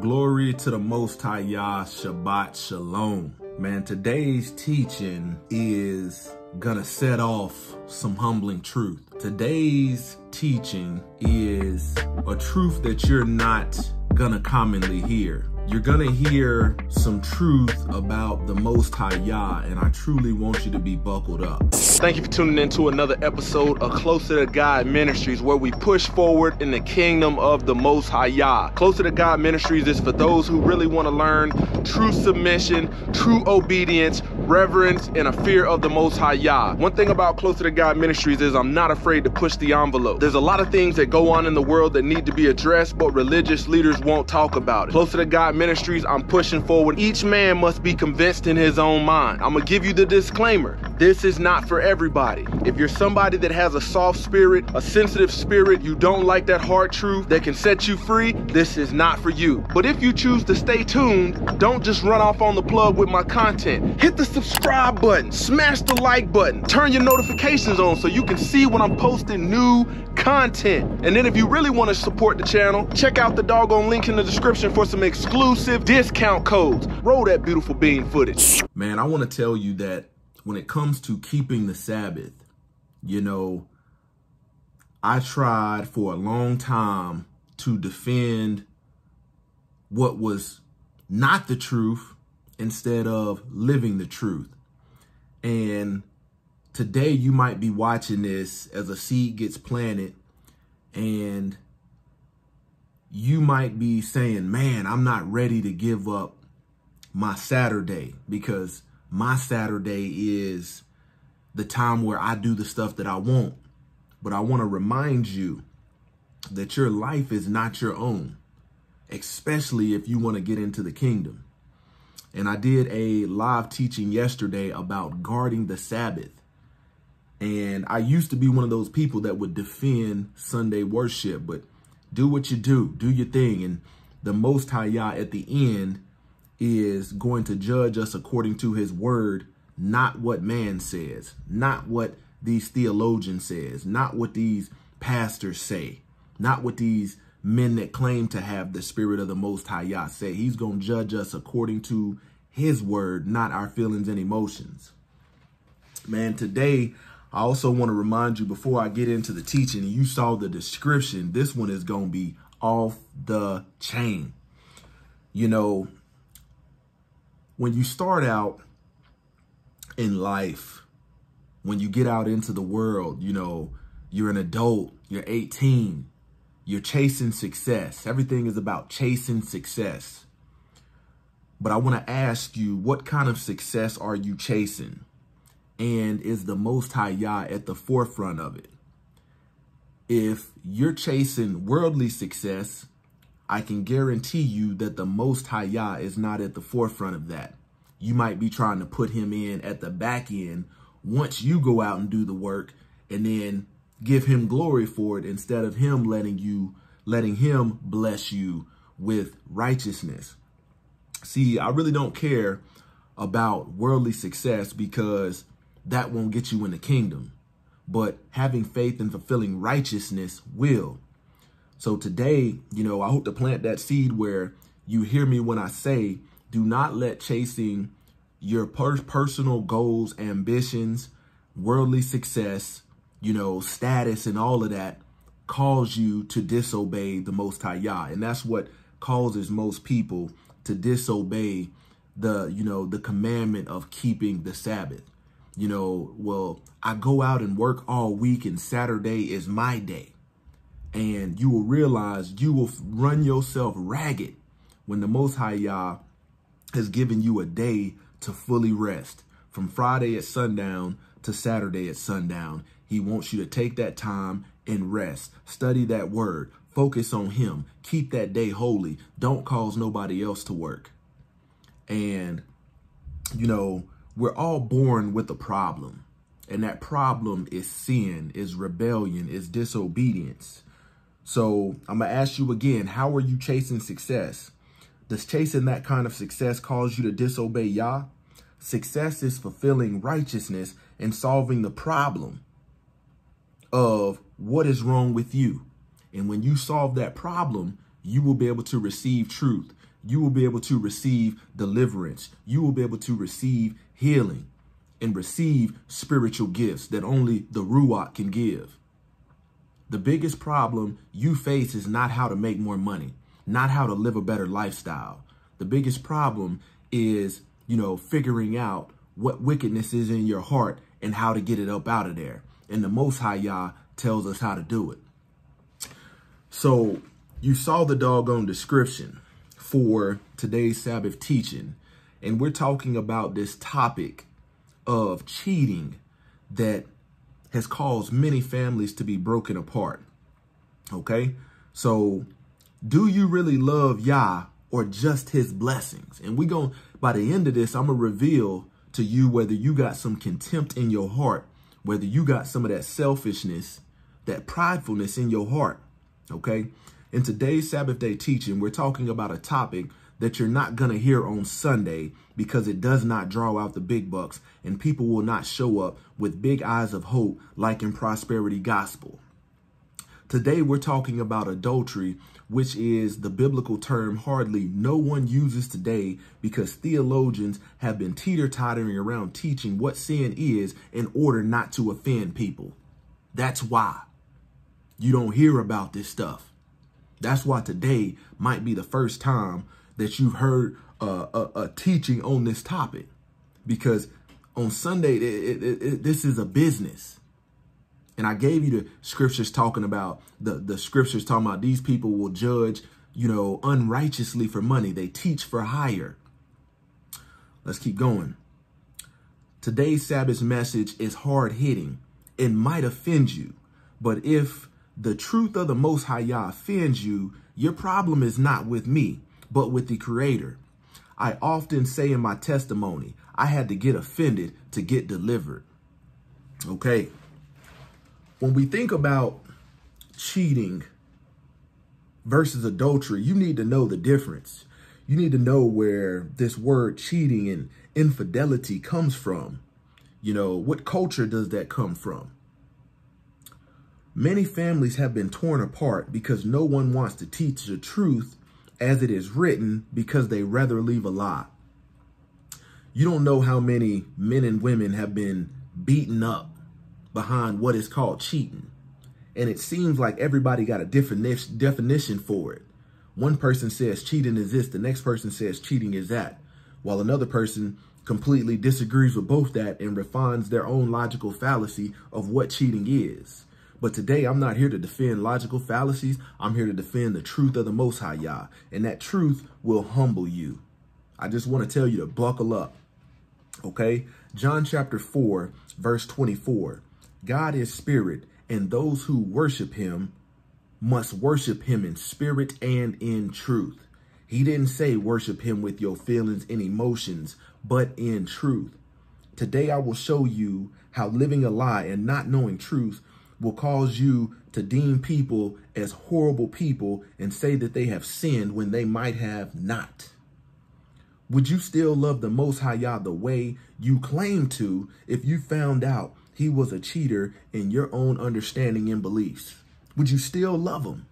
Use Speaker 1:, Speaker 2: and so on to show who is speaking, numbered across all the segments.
Speaker 1: Glory to the Most High Yah, Shabbat Shalom. Man, today's teaching is gonna set off some humbling truth. Today's teaching is a truth that you're not gonna commonly hear. You're gonna hear some truth about the Most High Yah, and I truly want you to be buckled up.
Speaker 2: Thank you for tuning in to another episode of Closer to God Ministries, where we push forward in the kingdom of the Most High Yah. Closer to God Ministries is for those who really want to learn true submission, true obedience, reverence, and a fear of the Most High Yah. One thing about Closer to God Ministries is I'm not afraid to push the envelope. There's a lot of things that go on in the world that need to be addressed, but religious leaders won't talk about it. Closer to God Ministries, I'm pushing forward. Each man must be convinced in his own mind. I'm gonna give you the disclaimer. This is not for everybody. If you're somebody that has a soft spirit, a sensitive spirit, you don't like that hard truth that can set you free, this is not for you. But if you choose to stay tuned, don't just run off on the plug with my content. Hit the subscribe button, smash the like button, turn your notifications on so you can see when I'm posting new content. And then if you really want to support the channel, check out the doggone link in the description for some exclusive discount codes. Roll that beautiful bean footage.
Speaker 1: Man, I want to tell you that when it comes to keeping the Sabbath, you know, I tried for a long time to defend what was not the truth instead of living the truth. And today you might be watching this as a seed gets planted and you might be saying, man, I'm not ready to give up my Saturday because my Saturday is the time where I do the stuff that I want. But I want to remind you that your life is not your own, especially if you want to get into the kingdom. And I did a live teaching yesterday about guarding the Sabbath. And I used to be one of those people that would defend Sunday worship, but do what you do, do your thing. And the Most High Yah at the end is going to judge us according to his word, not what man says, not what these theologians says, not what these pastors say, not what these men that claim to have the spirit of the most high Yah say. He's going to judge us according to his word, not our feelings and emotions. Man, today, I also want to remind you before I get into the teaching, you saw the description, this one is going to be off the chain. You know, when you start out in life, when you get out into the world, you know, you're an adult, you're 18, you're chasing success. Everything is about chasing success. But I want to ask you, what kind of success are you chasing? And is the Most High Yah at the forefront of it? If you're chasing worldly success, I can guarantee you that the Most High Yah is not at the forefront of that. You might be trying to put him in at the back end once you go out and do the work and then give him glory for it instead of him letting you, letting him bless you with righteousness. See, I really don't care about worldly success because that won't get you in the kingdom. But having faith and fulfilling righteousness will. So today, you know, I hope to plant that seed where you hear me when I say, do not let chasing your per personal goals, ambitions, worldly success, you know, status and all of that cause you to disobey the Most High Yah. And that's what causes most people to disobey the, you know, the commandment of keeping the Sabbath. You know, well, I go out and work all week and Saturday is my day and you will realize you will run yourself ragged when the Most High Yah has given you a day to fully rest. From Friday at sundown to Saturday at sundown, he wants you to take that time and rest. Study that word. Focus on him. Keep that day holy. Don't cause nobody else to work. And, you know, we're all born with a problem. And that problem is sin, is rebellion, is disobedience. So I'm going to ask you again, how are you chasing success? Does chasing that kind of success cause you to disobey Yah? Success is fulfilling righteousness and solving the problem of what is wrong with you. And when you solve that problem, you will be able to receive truth. you will be able to receive deliverance. You will be able to receive healing and receive spiritual gifts that only the Ruach can give. The biggest problem you face is not how to make more money, not how to live a better lifestyle. The biggest problem is, you know, figuring out what wickedness is in your heart and how to get it up out of there. And the Most High Yah tells us how to do it. So you saw the doggone description for today's Sabbath teaching. And we're talking about this topic of cheating that has caused many families to be broken apart. Okay? So, do you really love Yah or just his blessings? And we going by the end of this, I'm going to reveal to you whether you got some contempt in your heart, whether you got some of that selfishness, that pridefulness in your heart. Okay? In today's Sabbath day teaching, we're talking about a topic that you're not going to hear on Sunday because it does not draw out the big bucks and people will not show up with big eyes of hope like in prosperity gospel. Today, we're talking about adultery, which is the biblical term hardly no one uses today because theologians have been teeter tottering around teaching what sin is in order not to offend people. That's why you don't hear about this stuff. That's why today might be the first time that you've heard a, a, teaching on this topic because on Sunday, it, it, it, this is a business. And I gave you the scriptures talking about the, the scriptures talking about these people will judge, you know, unrighteously for money. They teach for hire. Let's keep going. Today's Sabbath message is hard hitting. It might offend you, but if the truth of the Most High Yah offends you, your problem is not with me but with the Creator. I often say in my testimony, I had to get offended to get delivered. Okay. When we think about cheating versus adultery, you need to know the difference. You need to know where this word cheating and infidelity comes from. You know, what culture does that come from? Many families have been torn apart because no one wants to teach the truth as it is written because they rather leave a lie. You don't know how many men and women have been beaten up behind what is called cheating. And it seems like everybody got a different definition for it. One person says cheating is this, the next person says cheating is that, while another person completely disagrees with both that and refines their own logical fallacy of what cheating is. But today, I'm not here to defend logical fallacies. I'm here to defend the truth of the Most High Yah. And that truth will humble you. I just want to tell you to buckle up. Okay? John chapter 4, verse 24. God is spirit, and those who worship him must worship him in spirit and in truth. He didn't say worship him with your feelings and emotions, but in truth. Today I will show you how living a lie and not knowing truth will cause you to deem people as horrible people and say that they have sinned when they might have not. Would you still love the Most High Yah the way you claim to if you found out he was a cheater in your own understanding and beliefs? Would you still love him?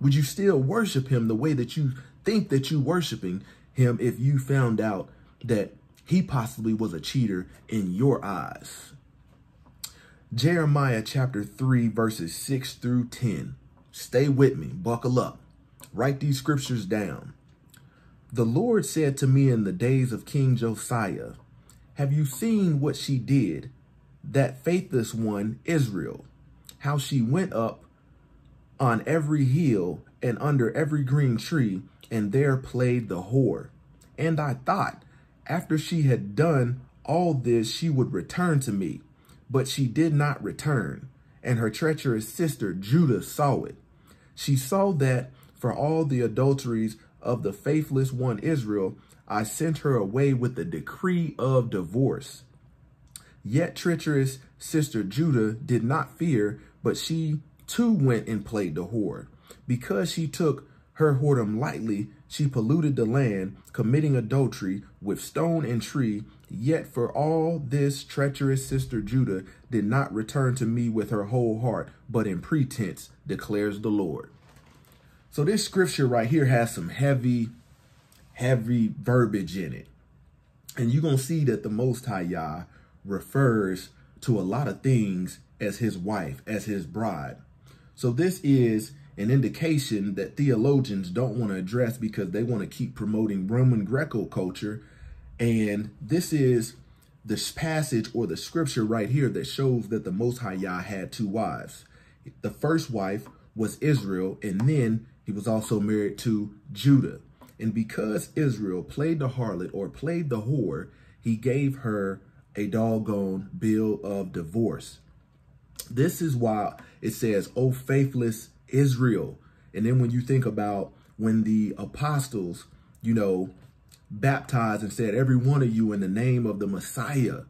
Speaker 1: Would you still worship him the way that you think that you worshiping him if you found out that he possibly was a cheater in your eyes? Jeremiah chapter 3, verses 6 through 10. Stay with me, buckle up. Write these scriptures down. The Lord said to me in the days of King Josiah, Have you seen what she did, that faithless one, Israel? How she went up on every hill and under every green tree, and there played the whore. And I thought, after she had done all this, she would return to me but she did not return, and her treacherous sister Judah saw it. She saw that for all the adulteries of the faithless one Israel, I sent her away with the decree of divorce. Yet treacherous sister Judah did not fear, but she too went and played the whore. Because she took her whoredom lightly, she polluted the land, committing adultery with stone and tree. Yet for all this, treacherous sister Judah did not return to me with her whole heart, but in pretense, declares the Lord. So this scripture right here has some heavy, heavy verbiage in it. And you're going to see that the Most High Yah refers to a lot of things as his wife, as his bride. So this is an indication that theologians don't want to address because they want to keep promoting Roman Greco culture. And this is this passage or the scripture right here that shows that the Most High Yah had two wives. The first wife was Israel, and then he was also married to Judah. And because Israel played the harlot or played the whore, he gave her a doggone bill of divorce. This is why it says, Oh, faithless Israel. And then when you think about when the apostles, you know, baptized and said, every one of you in the name of the Messiah,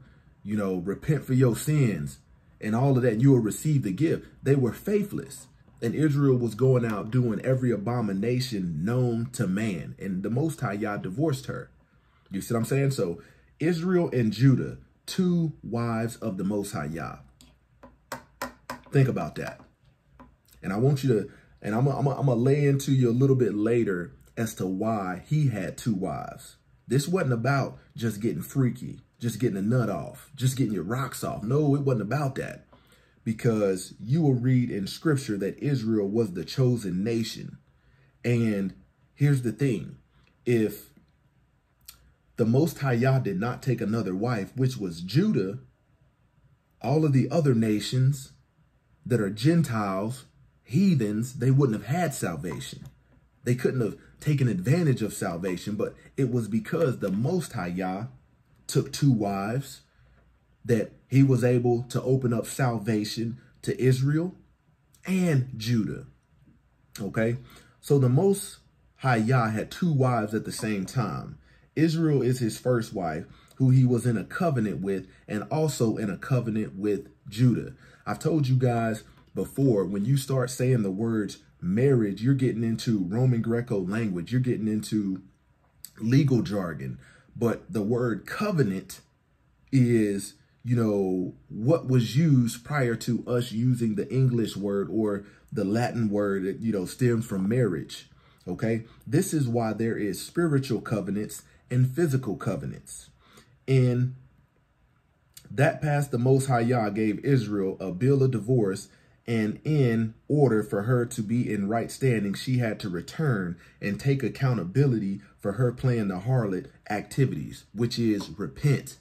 Speaker 1: you know, repent for your sins and all of that, you will receive the gift. They were faithless. And Israel was going out doing every abomination known to man. And the Most High Yah divorced her. You see what I'm saying? So Israel and Judah, two wives of the Most High Yah. Think about that. And I want you to, and I'm going to lay into you a little bit later as to why he had two wives. This wasn't about just getting freaky, just getting a nut off, just getting your rocks off. No, it wasn't about that. Because you will read in scripture that Israel was the chosen nation. And here's the thing. If the Most High Yah did not take another wife, which was Judah, all of the other nations that are Gentiles, heathens, they wouldn't have had salvation. They couldn't have taken advantage of salvation, but it was because the Most High Yah took two wives that he was able to open up salvation to Israel and Judah. Okay, so the Most High Yah had two wives at the same time. Israel is his first wife, who he was in a covenant with, and also in a covenant with Judah. I've told you guys before, when you start saying the words marriage, you're getting into Roman Greco language, you're getting into legal jargon. But the word covenant is, you know, what was used prior to us using the English word or the Latin word that, you know, stems from marriage. Okay. This is why there is spiritual covenants and physical covenants. In that passed the Most High Yah gave Israel a bill of divorce and in order for her to be in right standing, she had to return and take accountability for her playing the harlot activities, which is repent.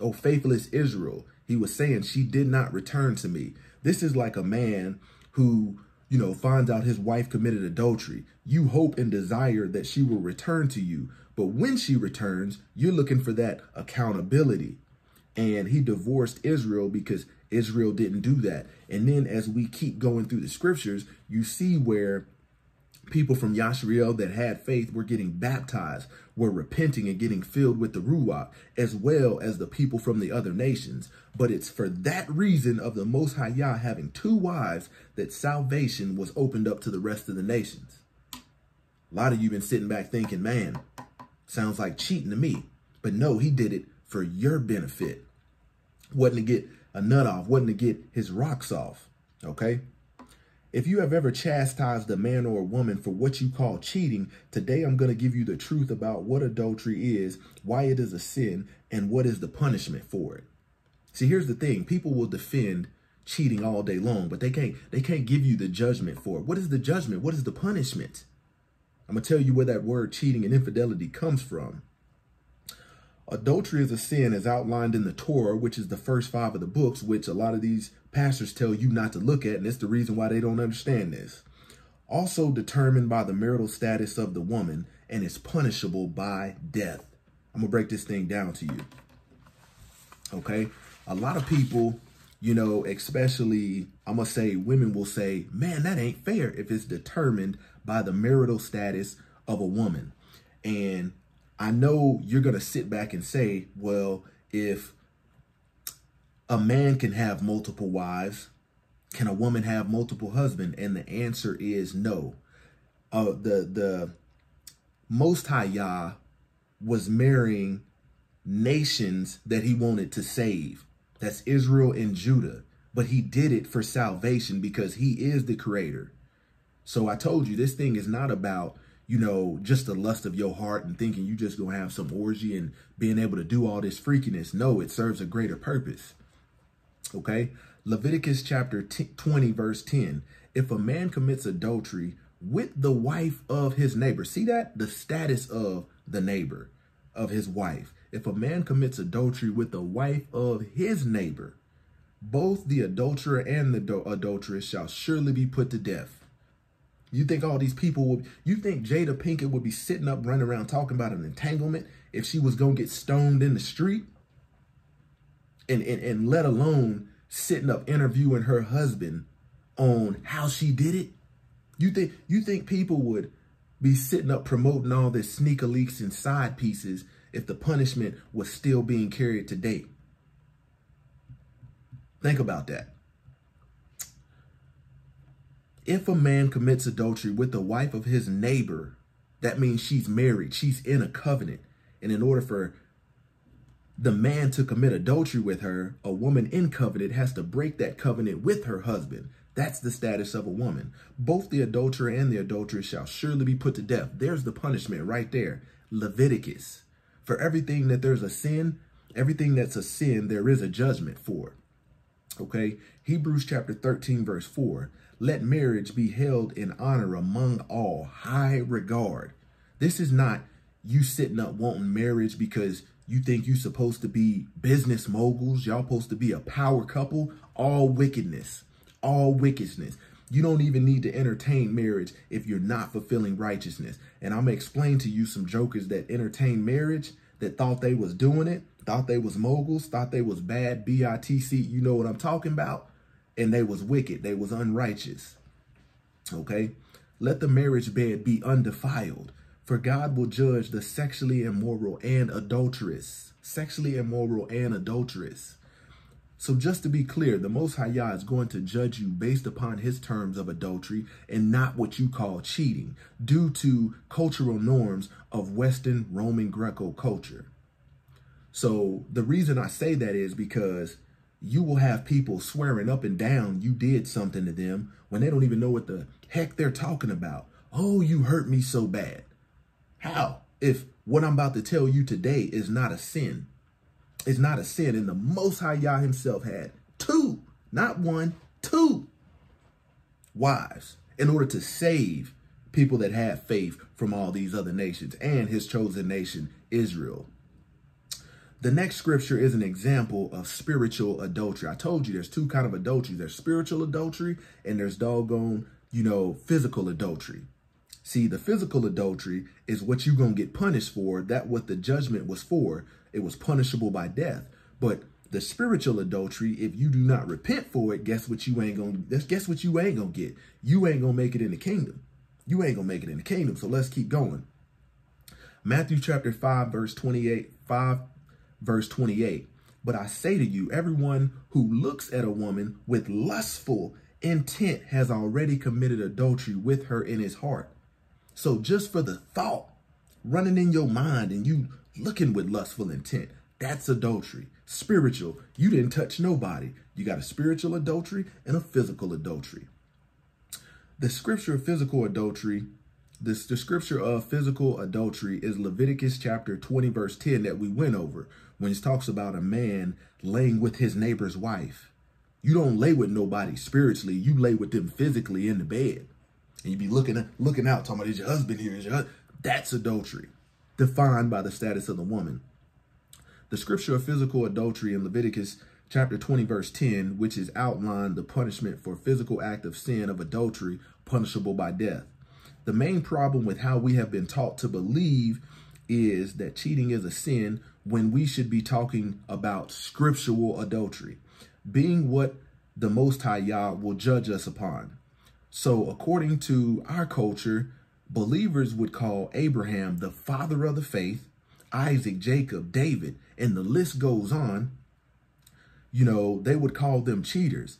Speaker 1: Oh, faithless Israel. He was saying she did not return to me. This is like a man who, you know, finds out his wife committed adultery. You hope and desire that she will return to you. But when she returns, you're looking for that accountability. And he divorced Israel because Israel didn't do that. And then as we keep going through the scriptures, you see where people from Yashriel that had faith were getting baptized, were repenting and getting filled with the Ruach, as well as the people from the other nations. But it's for that reason of the Most High Yah having two wives that salvation was opened up to the rest of the nations. A lot of you been sitting back thinking, man, sounds like cheating to me. But no, he did it for your benefit. Wasn't to get a nut off, wasn't to get his rocks off. Okay? If you have ever chastised a man or a woman for what you call cheating, today I'm going to give you the truth about what adultery is, why it is a sin, and what is the punishment for it. See, here's the thing. People will defend cheating all day long, but they can't they can't give you the judgment for it. What is the judgment? What is the punishment? I'm going to tell you where that word cheating and infidelity comes from. Adultery is a sin as outlined in the Torah, which is the first five of the books, which a lot of these pastors tell you not to look at, and it's the reason why they don't understand this. Also determined by the marital status of the woman and is punishable by death. I'm going to break this thing down to you. Okay? A lot of people, you know, especially, I'm going to say women will say, man, that ain't fair if it's determined by the marital status of a woman. And I know you're going to sit back and say, well, if a man can have multiple wives, can a woman have multiple husbands? And the answer is no. Uh, the the Most High Yah was marrying nations that he wanted to save. That's Israel and Judah. But he did it for salvation because he is the creator. So I told you this thing is not about you know, just the lust of your heart and thinking you just gonna have some orgy and being able to do all this freakiness. No, it serves a greater purpose. Okay. Leviticus chapter 20, verse 10. If a man commits adultery with the wife of his neighbor, see that? The status of the neighbor, of his wife. If a man commits adultery with the wife of his neighbor, both the adulterer and the adulteress shall surely be put to death. You think all these people would, you think Jada Pinkett would be sitting up running around talking about an entanglement if she was going to get stoned in the street? And, and, and let alone sitting up interviewing her husband on how she did it? You think, you think people would be sitting up promoting all this sneaker leaks and side pieces if the punishment was still being carried today? Think about that. If a man commits adultery with the wife of his neighbor, that means she's married, she's in a covenant. And in order for the man to commit adultery with her, a woman in covenant has to break that covenant with her husband. That's the status of a woman. Both the adulterer and the adulteress shall surely be put to death. There's the punishment right there. Leviticus. For everything that there's a sin, everything that's a sin, there is a judgment for. Okay. Hebrews chapter 13, verse 4. Let marriage be held in honor among all, high regard. This is not you sitting up wanting marriage because you think you're supposed to be business moguls. Y'all supposed to be a power couple. All wickedness, all wickedness. You don't even need to entertain marriage if you're not fulfilling righteousness. And I'm going to explain to you some jokers that entertain marriage that thought they was doing it, thought they was moguls, thought they was bad, B-I-T-C, you know what I'm talking about? And they was wicked. They was unrighteous. Okay. Let the marriage bed be undefiled, for God will judge the sexually immoral and adulterous. Sexually immoral and adulterous. So just to be clear, the Most High Yah is going to judge you based upon his terms of adultery and not what you call cheating due to cultural norms of Western Roman Greco culture. So the reason I say that is because you will have people swearing up and down you did something to them when they don't even know what the heck they're talking about. Oh, you hurt me so bad. How? If what I'm about to tell you today is not a sin. It's not a sin. And the Most High Yah himself had two, not one, two wives in order to save people that have faith from all these other nations and his chosen nation, Israel. The next scripture is an example of spiritual adultery. I told you there's two kind of adultery. There's spiritual adultery and there's doggone, you know, physical adultery. See, the physical adultery is what you're going to get punished for. That what the judgment was for. It was punishable by death. But the spiritual adultery, if you do not repent for it, guess what you ain't going to, guess what you ain't going to get? You ain't going to make it in the kingdom. You ain't going to make it in the kingdom. So let's keep going. Matthew chapter 5, verse 28, 5 verse 28. But I say to you, everyone who looks at a woman with lustful intent has already committed adultery with her in his heart. So just for the thought running in your mind and you looking with lustful intent, that's adultery. Spiritual, you didn't touch nobody. You got a spiritual adultery and a physical adultery. The scripture of physical adultery this, the scripture of physical adultery is Leviticus chapter 20, verse 10 that we went over when it talks about a man laying with his neighbor's wife. You don't lay with nobody spiritually. You lay with them physically in the bed. And you be looking looking out, talking about, is your husband here? Is your husband? That's adultery, defined by the status of the woman. The scripture of physical adultery in Leviticus chapter 20, verse 10, which is outlined the punishment for physical act of sin of adultery, punishable by death. The main problem with how we have been taught to believe is that cheating is a sin when we should be talking about scriptural adultery, being what the Most High Yah will judge us upon. So according to our culture, believers would call Abraham the father of the faith, Isaac, Jacob, David, and the list goes on. You know, they would call them cheaters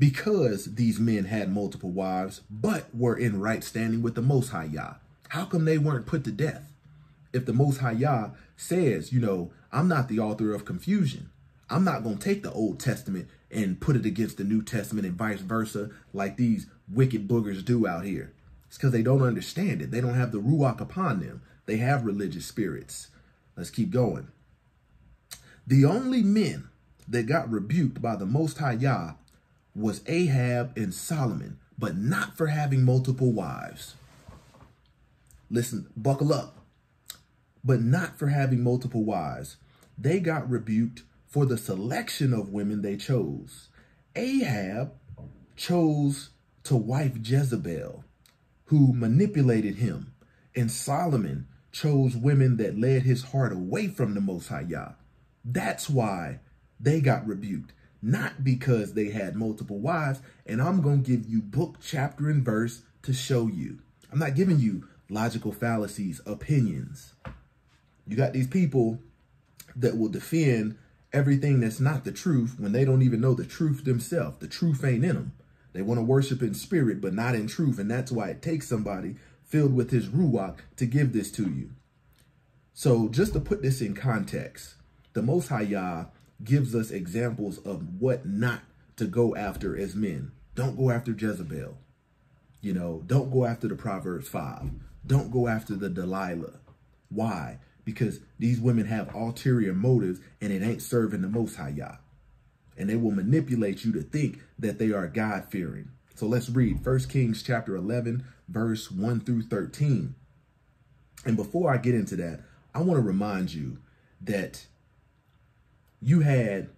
Speaker 1: because these men had multiple wives, but were in right standing with the Most High Yah. How come they weren't put to death? If the Most High Yah says, you know, I'm not the author of confusion. I'm not going to take the Old Testament and put it against the New Testament and vice versa like these wicked boogers do out here. It's because they don't understand it. They don't have the Ruach upon them. They have religious spirits. Let's keep going. The only men that got rebuked by the Most High Yah was Ahab and Solomon, but not for having multiple wives. Listen, buckle up. But not for having multiple wives. They got rebuked for the selection of women they chose. Ahab chose to wife Jezebel, who manipulated him, and Solomon chose women that led his heart away from the Most High Yah. That's why they got rebuked, not because they had multiple wives. And I'm going to give you book, chapter, and verse to show you. I'm not giving you logical fallacies, opinions. You got these people that will defend everything that's not the truth when they don't even know the truth themselves. The truth ain't in them. They want to worship in spirit, but not in truth. And that's why it takes somebody filled with his ruach to give this to you. So just to put this in context, the Most High Yah gives us examples of what not to go after as men. Don't go after Jezebel. You know, don't go after the Proverbs 5. Don't go after the Delilah. Why? Because these women have ulterior motives and it ain't serving the Most High Yah. And they will manipulate you to think that they are God-fearing. So let's read 1 Kings chapter 11, verse 1 through 13. And before I get into that, I want to remind you that you had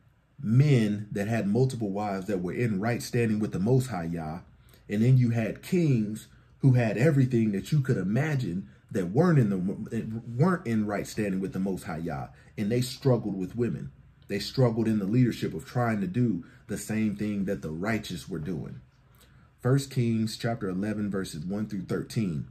Speaker 1: men that had multiple wives that were in right standing with the Most High Yah. And then you had kings who had everything that you could imagine that weren't in the weren't in right standing with the Most High Yah, and they struggled with women. They struggled in the leadership of trying to do the same thing that the righteous were doing. First Kings chapter 11 verses 1 through 13.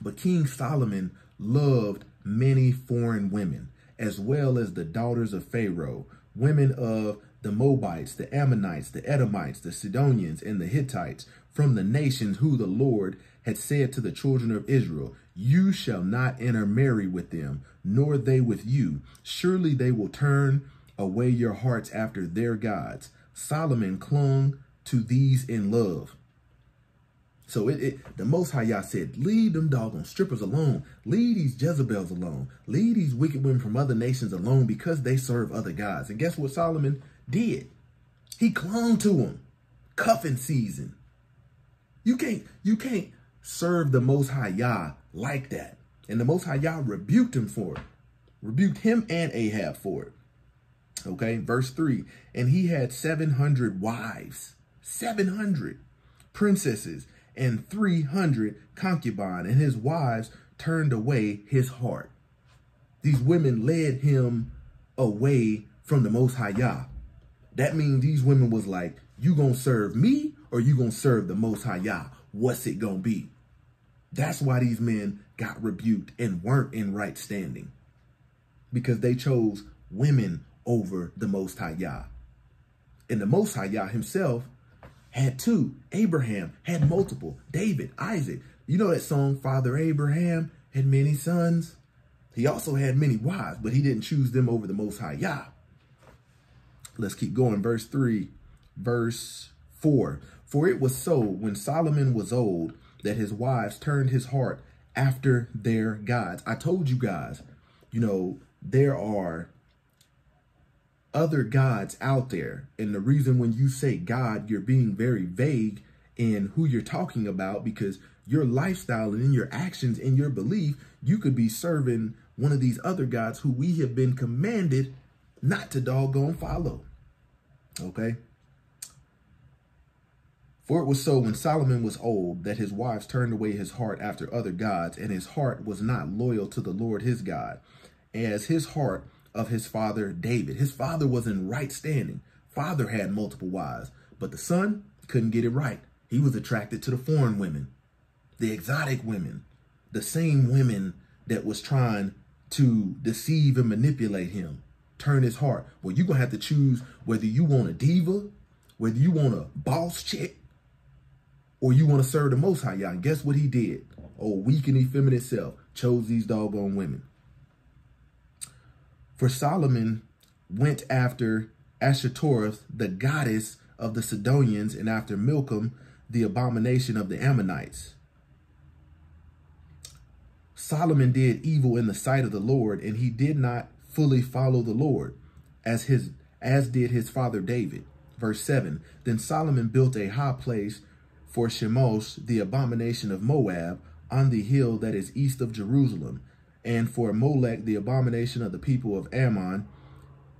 Speaker 1: But King Solomon loved many foreign women, as well as the daughters of Pharaoh, women of the Moabites, the Ammonites, the Edomites, the Sidonians, and the Hittites, from the nations who the Lord had said to the children of Israel, You shall not intermarry with them, nor they with you. Surely they will turn away your hearts after their gods. Solomon clung to these in love. So it, it, the Most High Yah said, leave them doggone strippers alone. Leave these Jezebels alone. Leave these wicked women from other nations alone because they serve other gods. And guess what Solomon did? He clung to them. Cuffing season. You can't, you can't serve the Most High Yah like that. And the Most High Yah rebuked him for it. Rebuked him and Ahab for it. Okay, verse 3. And he had 700 wives. 700 princesses and 300 concubine, and his wives turned away his heart. These women led him away from the Most High Yah. That means these women was like, you gonna serve me or you gonna serve the Most High Yah? What's it gonna be? That's why these men got rebuked and weren't in right standing. Because they chose women over the Most High Yah. And the Most High Yah himself had two. Abraham had multiple. David, Isaac. You know that song, Father Abraham had many sons? He also had many wives, but he didn't choose them over the Most High Yah. Let's keep going. Verse 3, verse 4. For it was so when Solomon was old that his wives turned his heart after their gods. I told you guys, you know, there are other gods out there. And the reason when you say God, you're being very vague in who you're talking about because your lifestyle and in your actions and your belief, you could be serving one of these other gods who we have been commanded not to doggone follow. Okay? For it was so when Solomon was old that his wives turned away his heart after other gods, and his heart was not loyal to the Lord his God, as his heart of his father David. His father was in right standing. Father had multiple wives, but the son couldn't get it right. He was attracted to the foreign women, the exotic women, the same women that was trying to deceive and manipulate him, turn his heart. Well, you're going to have to choose whether you want a diva, whether you want a boss chick, or you want to serve the Most High. And guess what he did? Oh, weak and effeminate self chose these doggone women. For Solomon went after Ashtoreth, the goddess of the Sidonians, and after Milcom, the abomination of the Ammonites. Solomon did evil in the sight of the Lord, and he did not fully follow the Lord, as his as did his father David. Verse 7 Then Solomon built a high place for Chemosh, the abomination of Moab, on the hill that is east of Jerusalem, and for Molech, the abomination of the people of Ammon.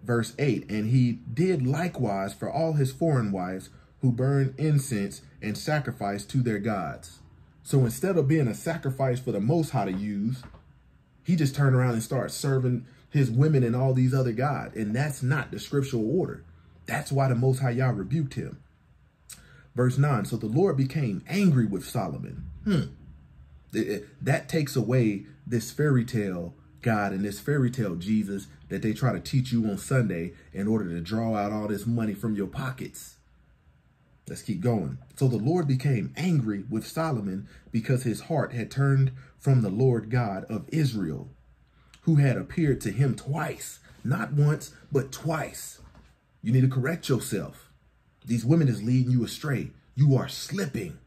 Speaker 1: Verse 8 And he did likewise for all his foreign wives who burn incense and sacrifice to their gods. So instead of being a sacrifice for the Most High to use, he just turned around and started serving his women and all these other gods. And that's not the scriptural order. That's why the Most High Yah rebuked him. Verse 9, so the Lord became angry with Solomon. Hmm. That takes away this fairy tale God and this fairy tale Jesus that they try to teach you on Sunday in order to draw out all this money from your pockets. Let's keep going. So the Lord became angry with Solomon because his heart had turned from the Lord God of Israel, who had appeared to him twice, not once, but twice. You need to correct yourself. These women is leading you astray. You are slipping.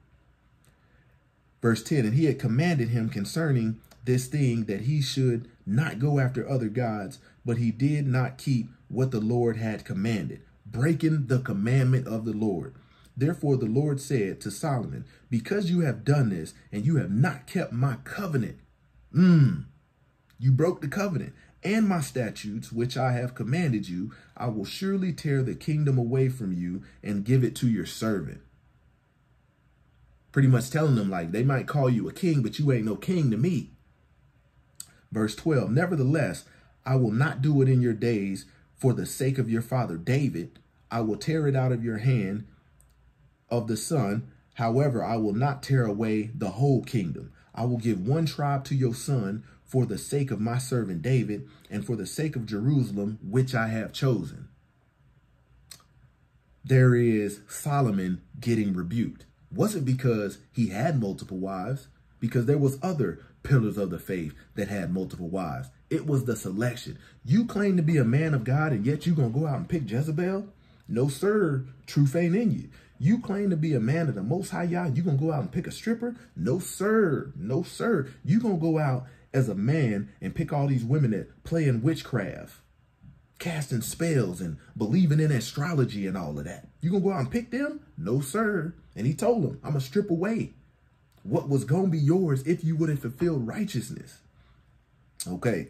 Speaker 1: Verse 10, and he had commanded him concerning this thing that he should not go after other gods, but he did not keep what the Lord had commanded, breaking the commandment of the Lord. Therefore the Lord said to Solomon, Because you have done this, and you have not kept my covenant, mm, you broke the covenant, and my statutes, which I have commanded you, I will surely tear the kingdom away from you and give it to your servant. Pretty much telling them, like, they might call you a king, but you ain't no king to me. Verse 12, Nevertheless, I will not do it in your days for the sake of your father David. I will tear it out of your hand of the son. However, I will not tear away the whole kingdom. I will give one tribe to your son for the sake of my servant David and for the sake of Jerusalem, which I have chosen. There is Solomon getting rebuked. Wasn't because he had multiple wives, because there was other pillars of the faith that had multiple wives. It was the selection. You claim to be a man of God and yet you to go out and pick Jezebel? No, sir. Truth ain't in you. You claim to be a man of the most high Yah, you gonna go out and pick a stripper? No, sir. No, sir. You gonna go out as a man and pick all these women that play in witchcraft, casting spells and believing in astrology and all of that. You gonna go out and pick them? No, sir. And he told him, I'm gonna strip away what was gonna be yours if you wouldn't fulfill righteousness. Okay.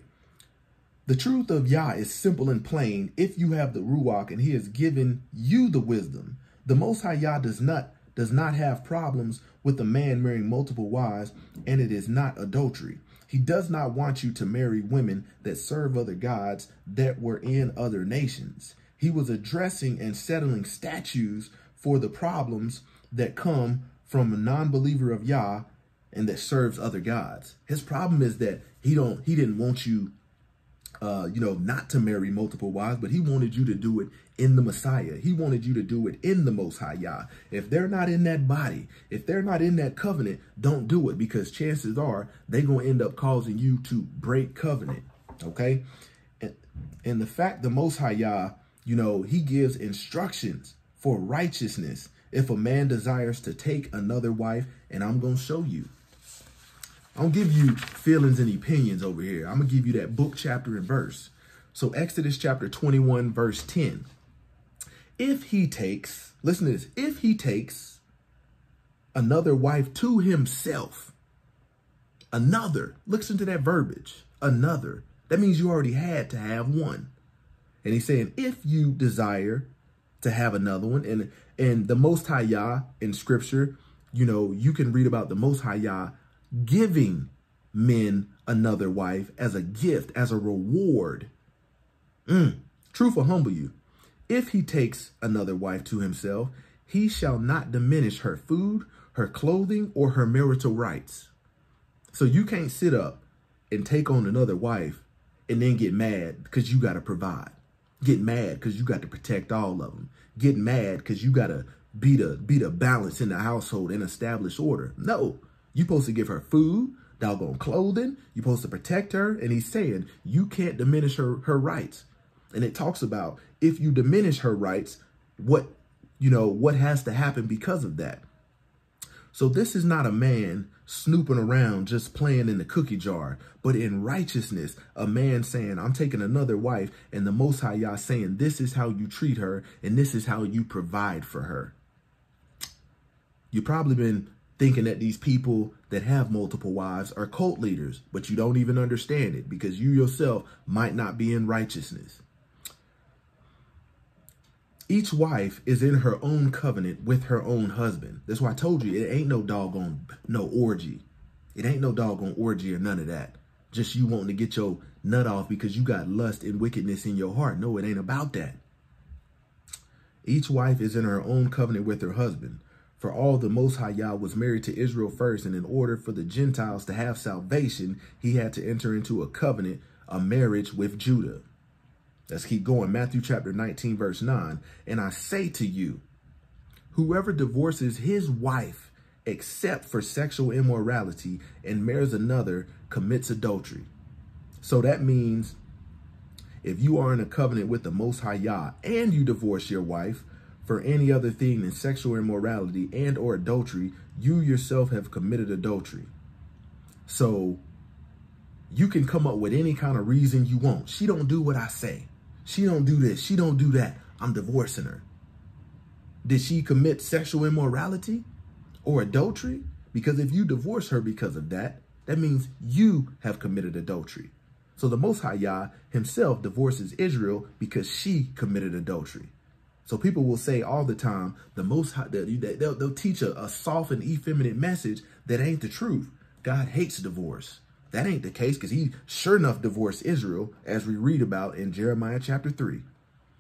Speaker 1: The truth of Yah is simple and plain if you have the Ruach and he has given you the wisdom the Most High Yah does not does not have problems with a man marrying multiple wives, and it is not adultery. He does not want you to marry women that serve other gods that were in other nations. He was addressing and settling statues for the problems that come from a non-believer of Yah and that serves other gods. His problem is that he don't he didn't want you uh, you know, not to marry multiple wives, but he wanted you to do it in the Messiah. He wanted you to do it in the Most High Yah. If they're not in that body, if they're not in that covenant, don't do it because chances are they're going to end up causing you to break covenant. Okay? And, and the fact the Most High Yah, you know, he gives instructions for righteousness if a man desires to take another wife, and I'm going to show you. I don't give you feelings and opinions over here. I'm going to give you that book, chapter, and verse. So Exodus chapter 21, verse 10. If he takes, listen to this, if he takes another wife to himself, another, listen to that verbiage, another, that means you already had to have one. And he's saying, if you desire to have another one, and, and the Most High Yah in scripture, you know, you can read about the Most High Yah giving men another wife as a gift, as a reward. Mm, truth will humble you. If he takes another wife to himself, he shall not diminish her food, her clothing, or her marital rights. So you can't sit up and take on another wife and then get mad because you got to provide. Get mad because you got to protect all of them. Get mad because you got to be the, be the balance in the household and establish order. No, you supposed to give her food, doggone clothing. you supposed to protect her. And he's saying you can't diminish her, her rights. And it talks about if you diminish her rights, what, you know, what has to happen because of that. So this is not a man snooping around, just playing in the cookie jar. But in righteousness, a man saying, I'm taking another wife, and the Most High Yah saying, this is how you treat her, and this is how you provide for her. You've probably been thinking that these people that have multiple wives are cult leaders, but you don't even understand it because you yourself might not be in righteousness. Each wife is in her own covenant with her own husband. That's why I told you it ain't no doggone no orgy. It ain't no doggone orgy or none of that. Just you wanting to get your nut off because you got lust and wickedness in your heart. No, it ain't about that. Each wife is in her own covenant with her husband. For all the Most High Yah was married to Israel first, and in order for the Gentiles to have salvation, he had to enter into a covenant, a marriage with Judah. Let's keep going. Matthew chapter 19, verse 9. And I say to you, whoever divorces his wife except for sexual immorality and marries another commits adultery. So that means if you are in a covenant with the Most High Yah and you divorce your wife, for any other thing than sexual immorality and or adultery, you yourself have committed adultery. So you can come up with any kind of reason you want. She don't do what I say. She don't do this. She don't do that. I'm divorcing her. Did she commit sexual immorality or adultery? Because if you divorce her because of that, that means you have committed adultery. So the Most High Yah himself divorces Israel because she committed adultery. So people will say all the time, the most high, they'll, they'll teach a, a soft and effeminate message that ain't the truth. God hates divorce. That ain't the case because he sure enough divorced Israel, as we read about in Jeremiah chapter 3.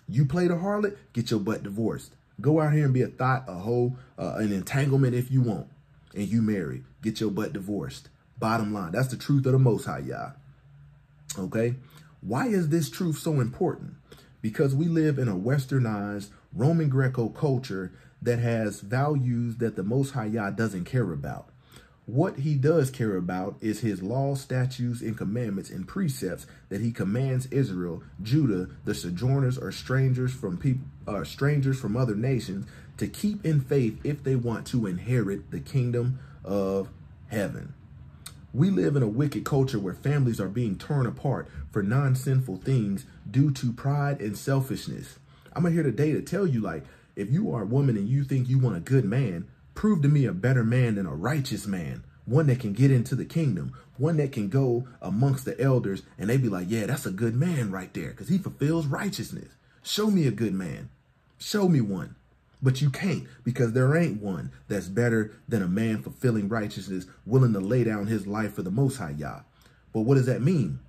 Speaker 1: You play the harlot, get your butt divorced. Go out here and be a thought, a hoe, uh, an entanglement if you want. And you marry, get your butt divorced. Bottom line, that's the truth of the Most High Yah. Okay? Why is this truth so important? because we live in a westernized Roman Greco culture that has values that the Most High Yah doesn't care about. What he does care about is his laws, statutes, and commandments and precepts that he commands Israel, Judah, the sojourners or strangers from people, uh, strangers from other nations, to keep in faith if they want to inherit the kingdom of heaven. We live in a wicked culture where families are being torn apart for non-sinful things due to pride and selfishness. I'm here today to tell you, like, if you are a woman and you think you want a good man, prove to me a better man than a righteous man. One that can get into the kingdom. One that can go amongst the elders and they be like, yeah, that's a good man right there because he fulfills righteousness. Show me a good man. Show me one. But you can't because there ain't one that's better than a man fulfilling righteousness, willing to lay down his life for the Most High Yah. But what does that mean?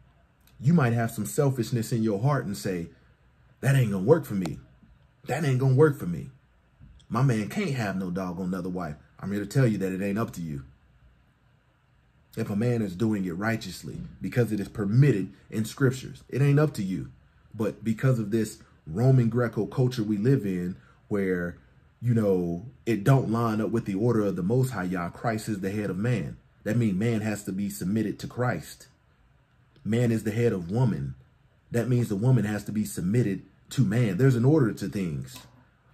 Speaker 1: You might have some selfishness in your heart and say, that ain't gonna work for me. That ain't gonna work for me. My man can't have no dog on another wife. I'm here to tell you that it ain't up to you. If a man is doing it righteously because it is permitted in scriptures, it ain't up to you. But because of this Roman Greco culture we live in, where you know, it don't line up with the order of the Most High Yah. Christ is the head of man. That means man has to be submitted to Christ. Man is the head of woman. That means the woman has to be submitted to man. There's an order to things.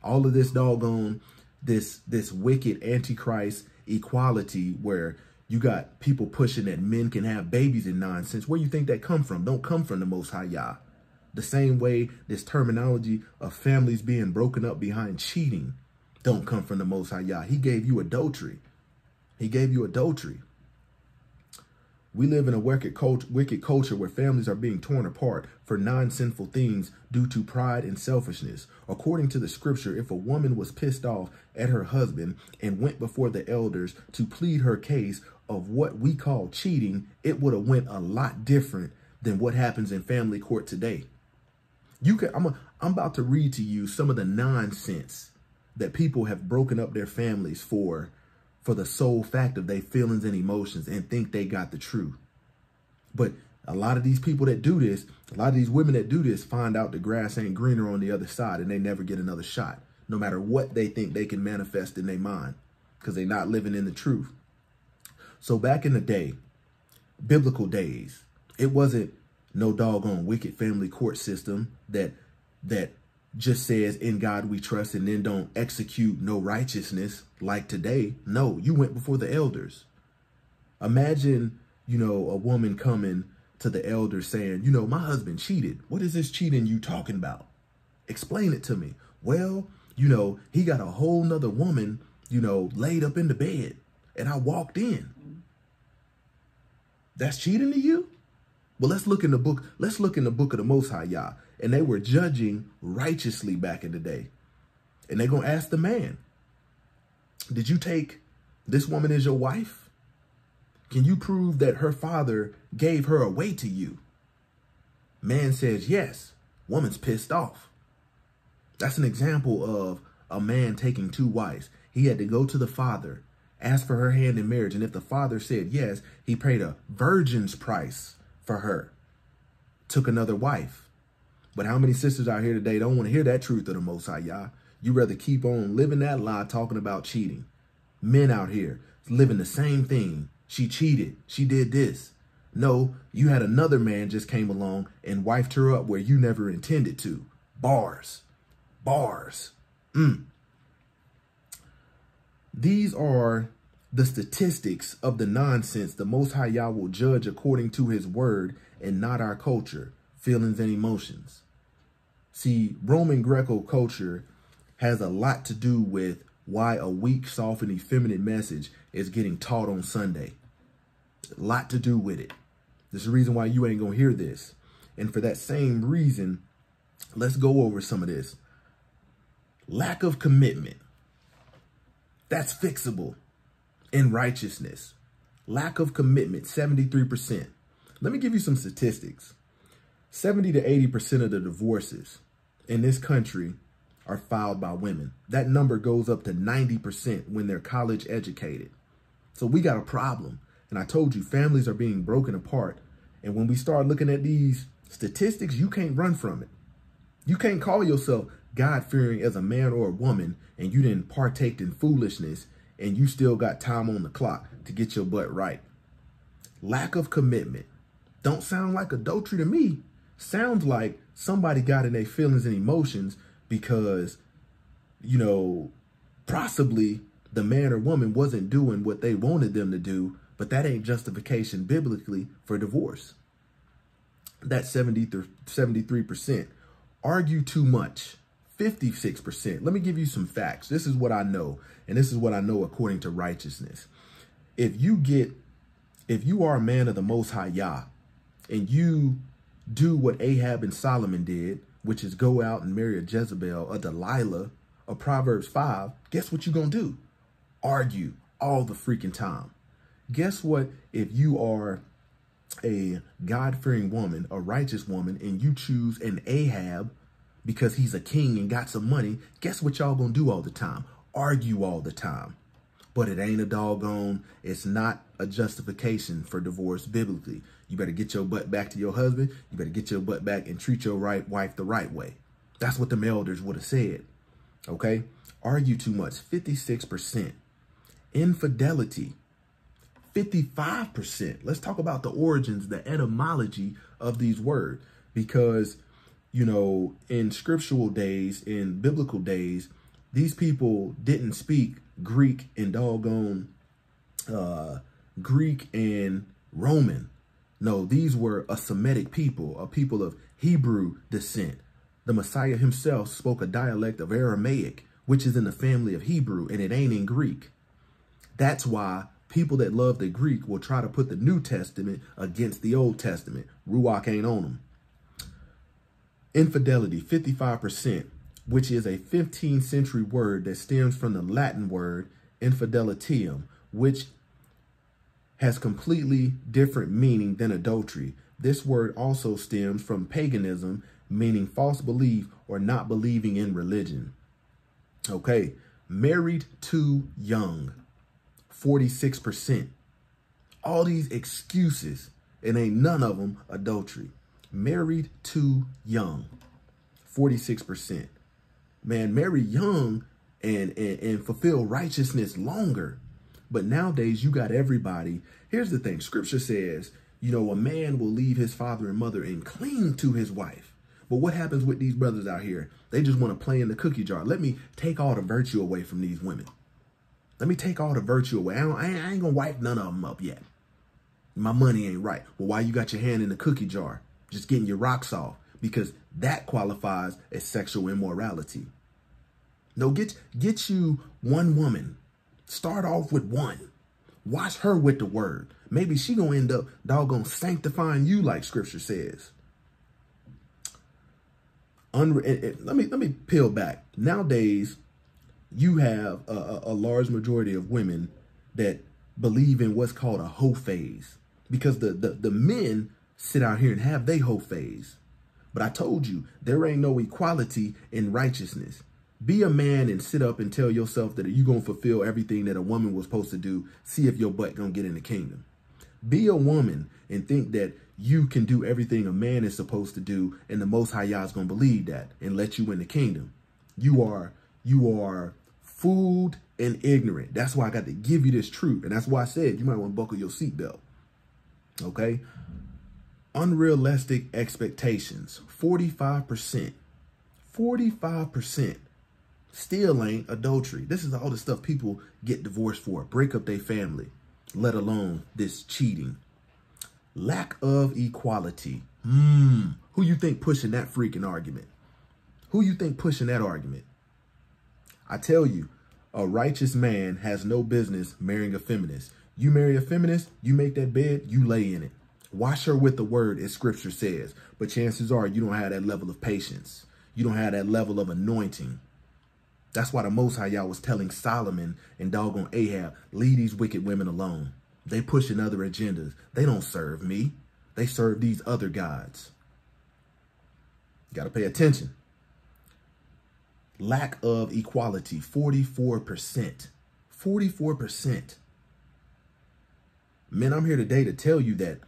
Speaker 1: All of this doggone, this this wicked antichrist equality where you got people pushing that men can have babies and nonsense. Where you think that come from? Don't come from the Most High Yah. The same way this terminology of families being broken up behind cheating don't come from the Most High Yah. He gave you adultery. He gave you adultery. We live in a wicked culture, wicked culture where families are being torn apart for non-sinful things due to pride and selfishness. According to the scripture, if a woman was pissed off at her husband and went before the elders to plead her case of what we call cheating, it would have went a lot different than what happens in family court today. You can I'm a, I'm about to read to you some of the nonsense that people have broken up their families for for the sole fact of their feelings and emotions and think they got the truth. But a lot of these people that do this, a lot of these women that do this find out the grass ain't greener on the other side and they never get another shot, no matter what they think they can manifest in their mind because they're not living in the truth. So back in the day, biblical days, it wasn't no doggone wicked family court system that that just says in God we trust and then don't execute no righteousness like today. No, you went before the elders. Imagine, you know, a woman coming to the elder saying, you know, my husband cheated. What is this cheating you talking about? Explain it to me. Well, you know, he got a whole nother woman, you know, laid up in the bed and I walked in. That's cheating to you? Well, let's look in the book. Let's look in the book of the Most High Yah. And they were judging righteously back in the day. And they're going to ask the man, did you take this woman as your wife? Can you prove that her father gave her away to you? Man says yes. Woman's pissed off. That's an example of a man taking two wives. He had to go to the father, ask for her hand in marriage. And if the father said yes, he paid a virgin's price for her. Took another wife. But how many sisters out here today don't want to hear that truth of the Most High Yah? You rather keep on living that lie talking about cheating. Men out here living the same thing. She cheated. She did this. No, you had another man just came along and wifed her up where you never intended to. Bars. Bars. Mm. These are the statistics of the nonsense the Most High Yah will judge according to his word and not our culture, feelings, and emotions. See, Roman Greco culture has a lot to do with why a weak, soft, and effeminate message is getting taught on Sunday. A lot to do with it. There's a reason why you ain't going to hear this. And for that same reason, let's go over some of this. Lack of commitment. That's fixable in righteousness. Lack of commitment, 73%. Let me give you some statistics. 70 to 80% of the divorces in this country are filed by women. That number goes up to 90% when they're college educated. So we got a problem. And I told you, families are being broken apart. And when we start looking at these statistics, you can't run from it. You can't call yourself God-fearing as a man or a woman and you didn't partake in foolishness and you still got time on the clock to get your butt right. Lack of commitment. Don't sound like adultery to me. Sounds like somebody got in their feelings and emotions because, you know, possibly the man or woman wasn't doing what they wanted them to do, but that ain't justification biblically for divorce. That's 70 73%. Argue too much. 56%. Let me give you some facts. This is what I know, and this is what I know according to righteousness. If you get, if you are a man of the Most High Yah, and you do what Ahab and Solomon did, which is go out and marry a Jezebel, a Delilah, a Proverbs 5, guess what you're going to do? Argue all the freaking time. Guess what? If you are a God-fearing woman, a righteous woman, and you choose an Ahab because he's a king and got some money, guess what y'all gonna do all the time? Argue all the time. But it ain't a doggone, it's not a justification for divorce biblically. You better get your butt back to your husband. You better get your butt back and treat your right wife the right way. That's what the elders would have said. Okay? Argue too much, 56%. Infidelity, 55%. Let's talk about the origins, the etymology of these words. Because you know, in scriptural days, in biblical days, these people didn't speak Greek and doggone uh, Greek and Roman. No, these were a Semitic people, a people of Hebrew descent. The Messiah himself spoke a dialect of Aramaic, which is in the family of Hebrew, and it ain't in Greek. That's why people that love the Greek will try to put the New Testament against the Old Testament. Ruach ain't on them. Infidelity, 55%, which is a 15th century word that stems from the Latin word infidelitium, which has completely different meaning than adultery. This word also stems from paganism, meaning false belief or not believing in religion. Okay, married too young, 46%. All these excuses, and ain't none of them adultery married too young, 46%. Man, marry young and, and, and fulfill righteousness longer. But nowadays, you got everybody. Here's the thing scripture says, you know, a man will leave his father and mother and cling to his wife. But what happens with these brothers out here? They just want to play in the cookie jar. Let me take all the virtue away from these women. Let me take all the virtue away. I, I ain't, ain't going to wipe none of them up yet. My money ain't right. Well, why you got your hand in the cookie jar? Just getting your rocks off because that qualifies as sexual immorality. No, get get you one woman. Start off with one. Watch her with the word. Maybe she gonna end up doggone sanctifying you like scripture says. Unre it, it, let me let me peel back. Nowadays, you have a, a, a large majority of women that believe in what's called a hoe phase because the, the, the men sit out here and have they hoe phase. But I told you, there ain't no equality in righteousness. Be a man and sit up and tell yourself that you're going to fulfill everything that a woman was supposed to do. See if your butt going to get in the kingdom. Be a woman and think that you can do everything a man is supposed to do and the Most High Yah is going to believe that and let you in the kingdom. You are, you are fooled and ignorant. That's why I got to give you this truth. And that's why I said you might want to buckle your seatbelt. Okay? Unrealistic expectations. 45%. 45% still ain't adultery. This is all the stuff people get divorced for. Break up their family, let alone this cheating. Lack of equality. Hmm. Who you think pushing that freaking argument? Who you think pushing that argument? I tell you, a righteous man has no business marrying a feminist. You marry a feminist, you make that bed, you lay in it. Wash her with the word, as scripture says. But chances are you don't have that level of patience. You don't have that level of anointing. That's why the Most High Yah was telling Solomon and doggone Ahab, leave these wicked women alone. They pushing other agendas. They don't serve me. They serve these other gods. You got to pay attention. Lack of equality, 44%. 44%. Men, I'm here today to tell you that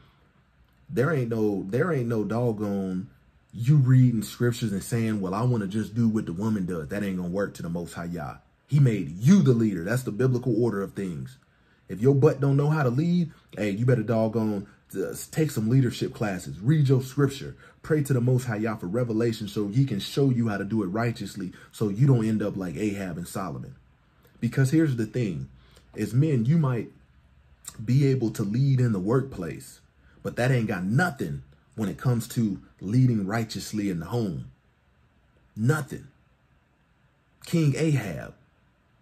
Speaker 1: there ain't no there ain't no doggone you reading scriptures and saying, well, I want to just do what the woman does. That ain't going to work to the Most High Yah. He made you the leader. That's the biblical order of things. If your butt don't know how to lead, hey, you better doggone uh, take some leadership classes, read your scripture, pray to the Most High Yah for revelation so he can show you how to do it righteously so you don't end up like Ahab and Solomon. Because here's the thing, as men, you might be able to lead in the workplace, but that ain't got nothing when it comes to leading righteously in the home. Nothing. King Ahab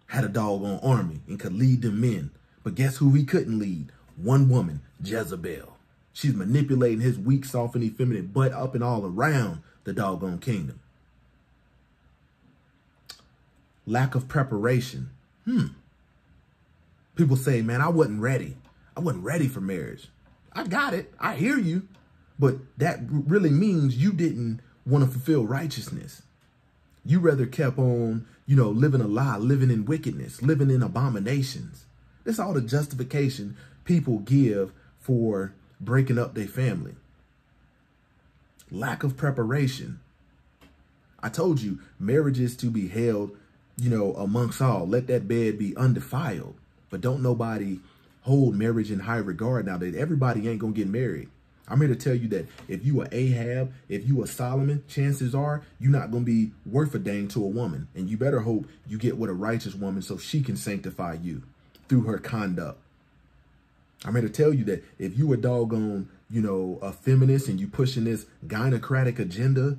Speaker 1: had a doggone army and could lead them men. But guess who he couldn't lead? One woman, Jezebel. She's manipulating his weak, soft, and effeminate butt up and all around the doggone kingdom. Lack of preparation. Hmm. People say, man, I wasn't ready. I wasn't ready for marriage. I got it. I hear you. But that really means you didn't want to fulfill righteousness. You rather kept on, you know, living a lie, living in wickedness, living in abominations. That's all the justification people give for breaking up their family. Lack of preparation. I told you, marriage is to be held, you know, amongst all. Let that bed be undefiled. But don't nobody hold marriage in high regard now that everybody ain't going to get married. I'm here to tell you that if you are Ahab, if you are Solomon, chances are you're not going to be worth a dang to a woman. And you better hope you get with a righteous woman so she can sanctify you through her conduct. I'm here to tell you that if you a doggone, you know, a feminist and you pushing this gynocratic agenda,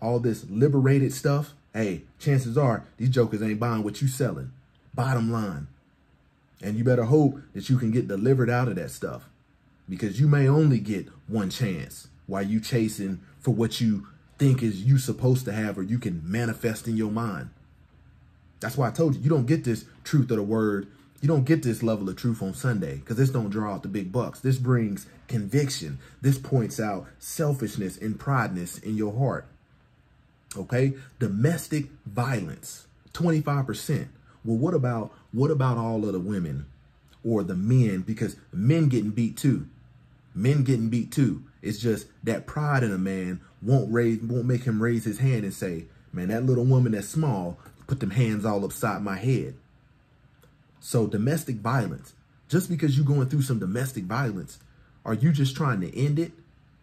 Speaker 1: all this liberated stuff, hey, chances are these jokers ain't buying what you selling. Bottom line. And you better hope that you can get delivered out of that stuff because you may only get one chance while you chasing for what you think is you supposed to have or you can manifest in your mind. That's why I told you, you don't get this truth of the word you don't get this level of truth on Sunday because this don't draw out the big bucks. This brings conviction. This points out selfishness and prideness in your heart. Okay? Domestic violence, 25%. Well, what about what about all of the women or the men? Because men getting beat too. Men getting beat too. It's just that pride in a man won't raise won't make him raise his hand and say, man, that little woman that's small, put them hands all upside my head. So domestic violence, just because you're going through some domestic violence, are you just trying to end it?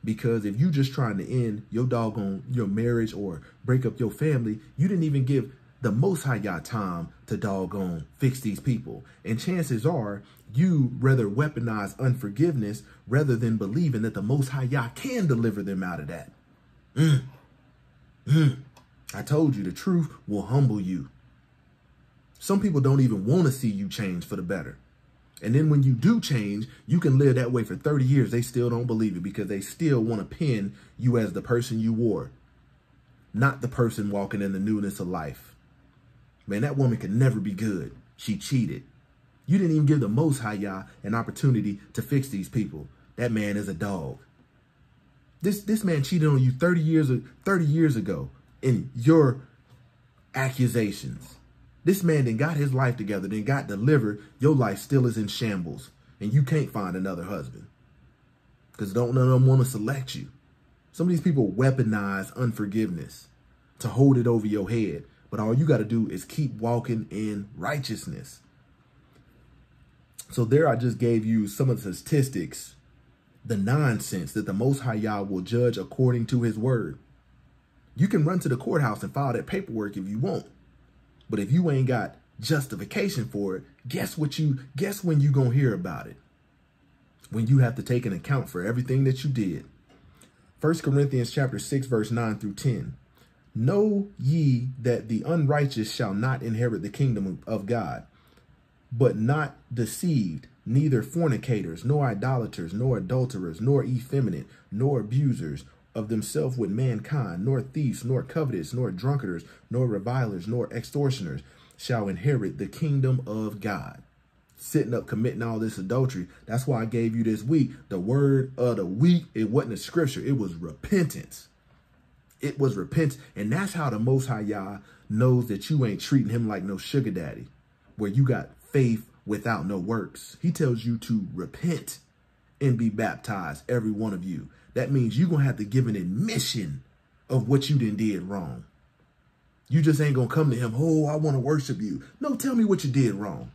Speaker 1: Because if you just trying to end your doggone your marriage or break up your family, you didn't even give the Most High Yah time to doggone fix these people. And chances are you rather weaponize unforgiveness rather than believing that the Most High Yah can deliver them out of that. Mm. Mm. I told you the truth will humble you. Some people don't even want to see you change for the better. And then when you do change, you can live that way for 30 years. They still don't believe it because they still want to pin you as the person you were, not the person walking in the newness of life. Man, that woman could never be good. She cheated. You didn't even give the Most High Yah an opportunity to fix these people. That man is a dog. This this man cheated on you 30 years 30 years ago in your accusations. This man then got his life together, then got delivered. Your life still is in shambles, and you can't find another husband because don't none of them want to select you. Some of these people weaponize unforgiveness to hold it over your head, but all you got to do is keep walking in righteousness. So there, I just gave you some of the statistics, the nonsense that the Most High Yah will judge according to His word. You can run to the courthouse and file that paperwork if you want. But if you ain't got justification for it, guess what you guess when you gonna hear about it? When you have to take an account for everything that you did. 1 Corinthians chapter 6, verse 9 through 10. Know ye that the unrighteous shall not inherit the kingdom of God, but not deceived, neither fornicators, nor idolaters, nor adulterers, nor effeminate, nor abusers, of themselves with mankind, nor thieves, nor covetous, nor drunkards, nor revilers, nor extortioners shall inherit the kingdom of God. Sitting up committing all this adultery. That's why I gave you this week the word of the week. It wasn't a scripture, it was repentance. It was repentance. And that's how the Most High Yah knows that you ain't treating him like no sugar daddy, where you got faith without no works. He tells you to repent and be baptized, every one of you. That means you're going to have to give an admission of what you done did wrong. You just ain't going to come to him, oh, I want to worship you. No, tell me what you did wrong.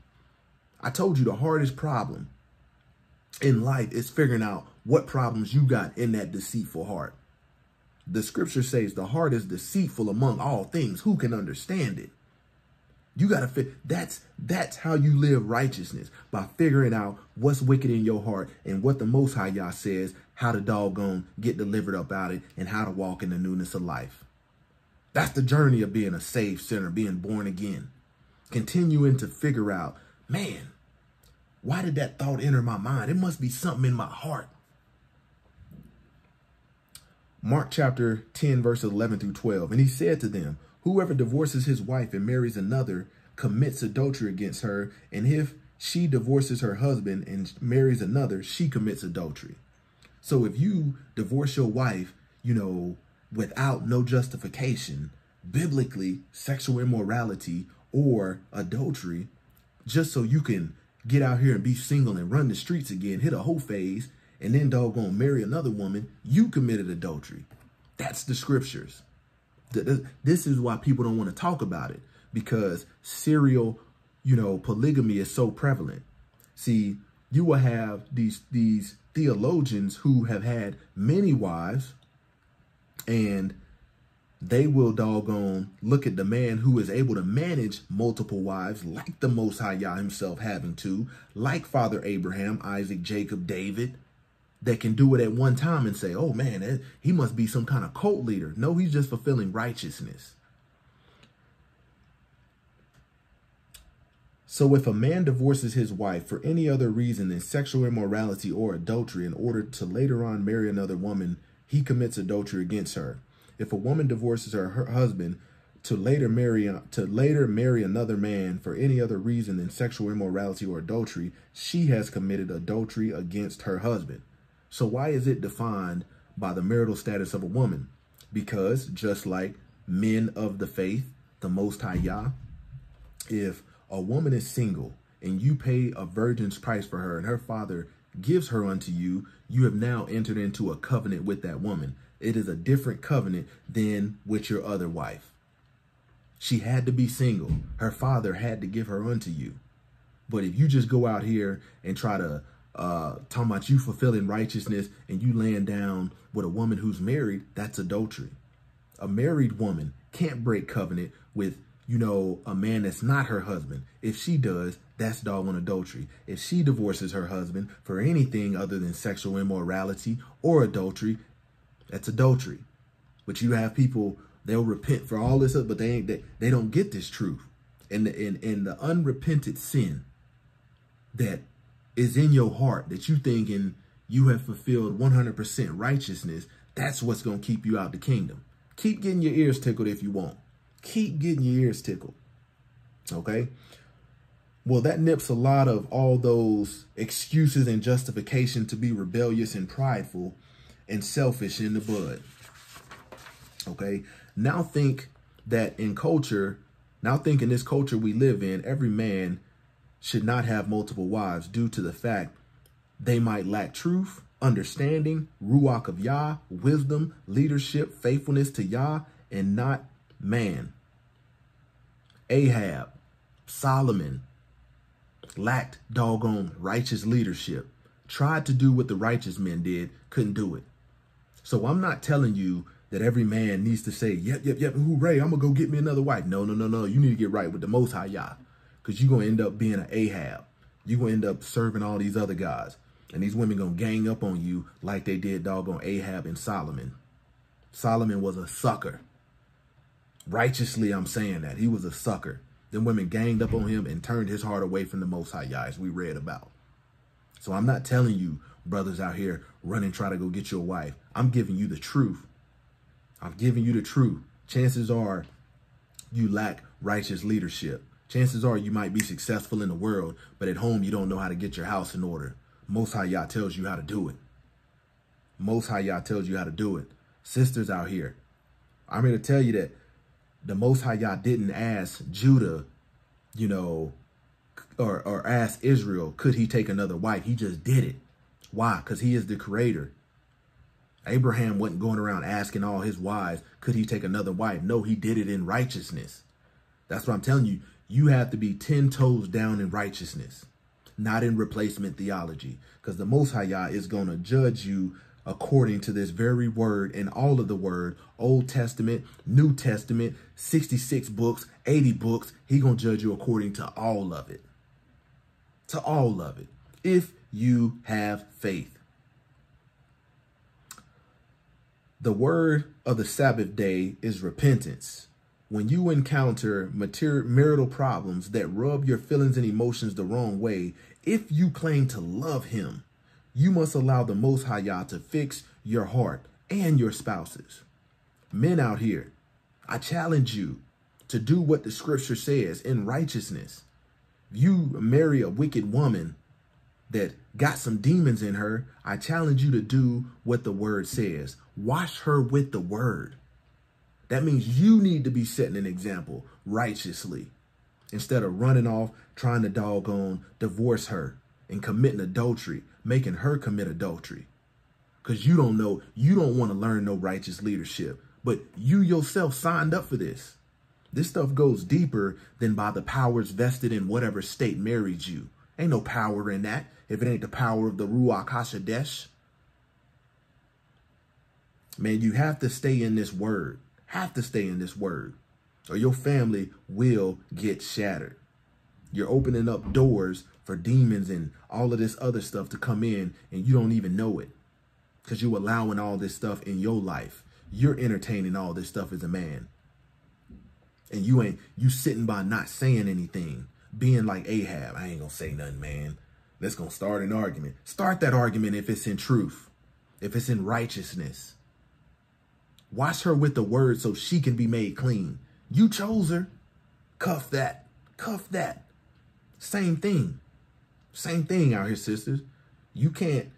Speaker 1: I told you the hardest problem in life is figuring out what problems you got in that deceitful heart. The scripture says the heart is deceitful among all things. Who can understand it? You got to fit. That's that's how you live righteousness by figuring out what's wicked in your heart and what the Most High Yah says, how to doggone get delivered up out it, and how to walk in the newness of life. That's the journey of being a saved sinner, being born again. Continuing to figure out, man, why did that thought enter my mind? It must be something in my heart. Mark chapter 10, verses 11 through 12. And he said to them, Whoever divorces his wife and marries another commits adultery against her, and if she divorces her husband and marries another, she commits adultery. So if you divorce your wife, you know, without no justification, biblically, sexual immorality or adultery, just so you can get out here and be single and run the streets again, hit a whole phase, and then doggone marry another woman, you committed adultery. That's the scriptures. This is why people don't want to talk about it because serial, you know, polygamy is so prevalent. See, you will have these these theologians who have had many wives and they will doggone look at the man who is able to manage multiple wives like the Most High Yah himself having to, like Father Abraham, Isaac, Jacob, David, that can do it at one time and say, oh man, he must be some kind of cult leader. No, he's just fulfilling righteousness. So if a man divorces his wife for any other reason than sexual immorality or adultery in order to later on marry another woman, he commits adultery against her. If a woman divorces her, her husband to later marry to later marry another man for any other reason than sexual immorality or adultery, she has committed adultery against her husband. So why is it defined by the marital status of a woman? Because just like men of the faith, the Most High Yah, if a woman is single and you pay a virgin's price for her and her father gives her unto you, you have now entered into a covenant with that woman. It is a different covenant than with your other wife. She had to be single. Her father had to give her unto you. But if you just go out here and try to uh, talking about you fulfilling righteousness and you laying down with a woman who's married, that's adultery. A married woman can't break covenant with you know, a man that's not her husband. If she does, that's doggone adultery. If she divorces her husband for anything other than sexual immorality or adultery, that's adultery. But you have people, they'll repent for all this, but they ain't, they, they don't get this truth. And the, and, and the unrepented sin that is in your heart that you thinking you have fulfilled 100% righteousness, that's what's going to keep you out the kingdom. Keep getting your ears tickled if you want. Keep getting your ears tickled. Okay? Well, that nips a lot of all those excuses and justification to be rebellious and prideful and selfish in the bud. Okay? Now think that in culture, now think in this culture we live in, every man should not have multiple wives due to the fact they might lack truth, understanding, ruach of Yah, wisdom, leadership, faithfulness to Yah, and not man. Ahab, Solomon, lacked doggone righteous leadership, tried to do what the righteous men did, couldn't do it. So I'm not telling you that every man needs to say, yep, yep, yep, hooray, I'm going to go get me another wife. No, no, no, no. You need to get right with the Most High Yah because you're going to end up being an Ahab. You're going to end up serving all these other guys. And these women going to gang up on you like they did doggone Ahab and Solomon. Solomon was a sucker. Righteously, I'm saying that. He was a sucker. Then women ganged up on him and turned his heart away from the Most High as we read about. So I'm not telling you, brothers out here, run and try to go get your wife. I'm giving you the truth. I'm giving you the truth. Chances are you lack righteous leadership. Chances are you might be successful in the world, but at home you don't know how to get your house in order. Most High Yah tells you how to do it. Most High Yah tells you how to do it. Sisters out here, I'm here to tell you that the Most High Yah didn't ask Judah, you know, or, or ask Israel, could he take another wife? He just did it. Why? Because he is the creator. Abraham wasn't going around asking all his wives, could he take another wife? No, he did it in righteousness. That's what I'm telling you. You have to be 10 toes down in righteousness, not in replacement theology, because the Most High Yah is going to judge you according to this very word and all of the word, Old Testament, New Testament, 66 books, 80 books. He going to judge you according to all of it. To all of it. If you have faith. The word of the Sabbath day is repentance. When you encounter marital problems that rub your feelings and emotions the wrong way, if you claim to love him, you must allow the Most High Yah to fix your heart and your spouses. Men out here, I challenge you to do what the scripture says in righteousness. You marry a wicked woman that got some demons in her, I challenge you to do what the word says. Wash her with the word. That means you need to be setting an example righteously instead of running off trying to doggone divorce her and committing adultery making her commit adultery. Because you don't know, you don't want to learn no righteous leadership. But you yourself signed up for this. This stuff goes deeper than by the powers vested in whatever state married you. Ain't no power in that if it ain't the power of the Ruach HaKodesh. Man, you have to stay in this word. Have to stay in this word. Or your family will get shattered. You're opening up doors for demons and all of this other stuff to come in and you don't even know it because you're allowing all this stuff in your life. You're entertaining all this stuff as a man. And you ain't, you sitting by not saying anything, being like Ahab. I ain't gonna say nothing, man. Let's gonna start an argument. Start that argument if it's in truth, if it's in righteousness. Wash her with the word so she can be made clean. You chose her. Cuff that. Cuff that. Same thing. Same thing out here, sisters. You can't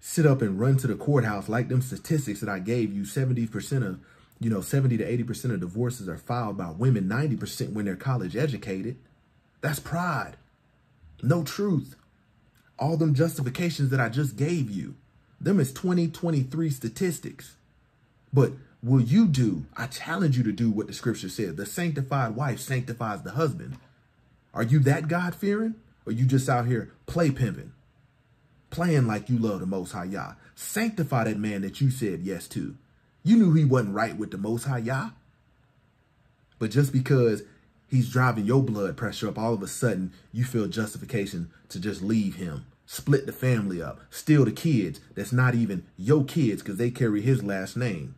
Speaker 1: sit up and run to the courthouse like them statistics that I gave you. 70% of, you know, 70 to 80% of divorces are filed by women, 90% when they're college educated. That's pride. No truth. All them justifications that I just gave you, them is 2023 statistics. But will you do, I challenge you to do what the scripture said. The sanctified wife sanctifies the husband. Are you that God fearing? Or you just out here play pimping, playing like you love the Most High Yah. Sanctify that man that you said yes to. You knew he wasn't right with the Most High Yah. But just because He's driving your blood pressure up. All of a sudden, you feel justification to just leave him, split the family up, steal the kids that's not even your kids because they carry his last name.